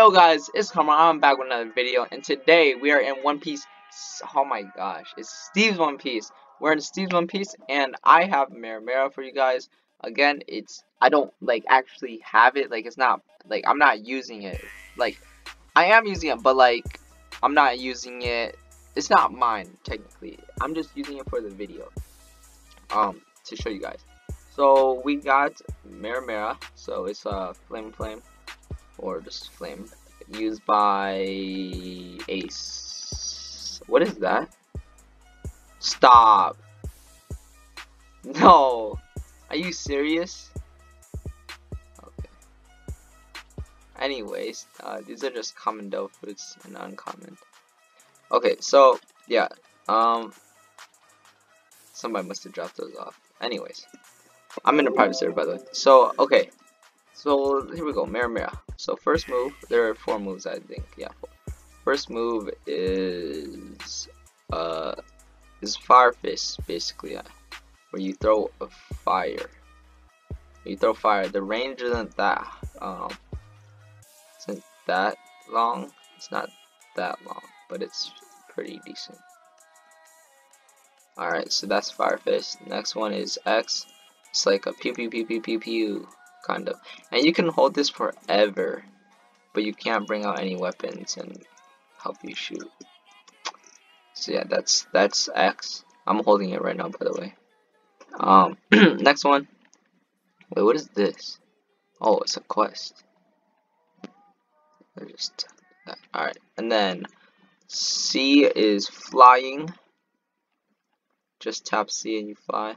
Yo guys, it's Karma. I'm back with another video, and today we are in One Piece. Oh my gosh, it's Steve's One Piece. We're in Steve's One Piece, and I have Mera for you guys. Again, it's I don't like actually have it. Like it's not like I'm not using it. Like I am using it, but like I'm not using it. It's not mine technically. I'm just using it for the video. Um, to show you guys. So we got Mera. So it's uh, flame flame or just flame used by Ace. What is that? Stop. No. Are you serious? Okay. Anyways, uh, these are just common Dolphins and uncommon. Okay, so yeah. Um somebody must have dropped those off. Anyways. I'm in a private server by the way. So okay. So here we go, Mera. So first move, there are four moves I think. Yeah, four. First move is uh is fire fist basically, yeah, where you throw a fire. You throw fire. The range isn't that um isn't that long. It's not that long, but it's pretty decent. Alright, so that's fire fist. Next one is X. It's like a pew pew pew pew pew pew kind of. And you can hold this forever, but you can't bring out any weapons and help you shoot. So yeah, that's that's X. I'm holding it right now, by the way. Um, next one. Wait, what is this? Oh, it's a quest. Just all right, and then C is flying. Just tap C and you fly.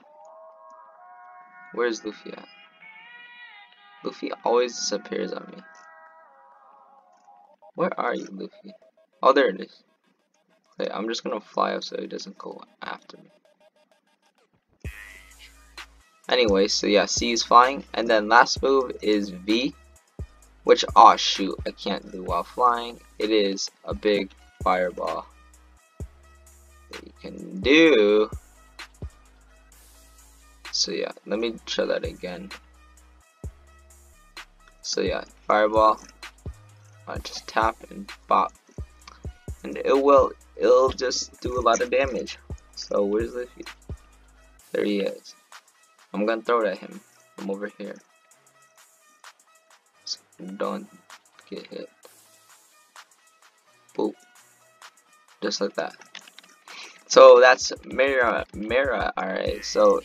Where's Luffy at? Luffy always disappears on me. Where are you, Luffy? Oh, there it is. Okay, I'm just gonna fly up so he doesn't go after me. Anyway, so yeah, C is flying, and then last move is V, which, oh shoot, I can't do while flying. It is a big fireball that you can do. So yeah, let me try that again. So yeah, fireball. I just tap and pop, and it will it'll just do a lot of damage. So where's Luffy? There he is. I'm gonna throw it at him from over here. So don't get hit. Boop. Just like that. So that's Mera Mera, alright. So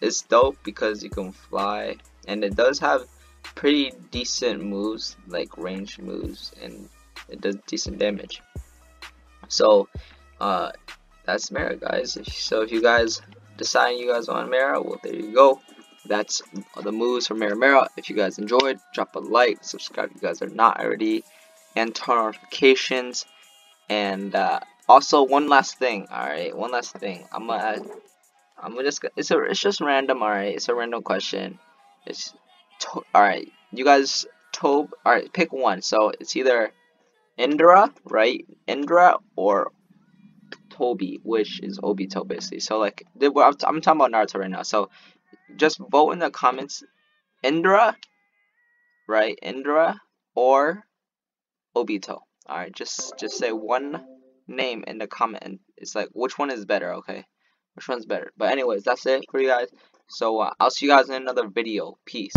it's dope because you can fly and it does have pretty decent moves, like range moves, and it does decent damage. So, uh, that's Mera, guys. So if you guys decide you guys want Mera, well, there you go. That's the moves for Mera Mera. If you guys enjoyed, drop a like, subscribe if you guys are not already, and turn on notifications. And uh, also, one last thing. All right, one last thing. I'm gonna, I'm gonna just, it's a, it's just random. All right, it's a random question. It's Alright, you guys, Tob, alright, pick one. So it's either Indra, right? Indra or Toby, which is Obito basically. So like, I'm talking about Naruto right now. So just vote in the comments, Indra, right? Indra or Obito. Alright, just just say one name in the comment it's like which one is better, okay? Which one's better? But anyways, that's it for you guys. So uh, I'll see you guys in another video. Peace.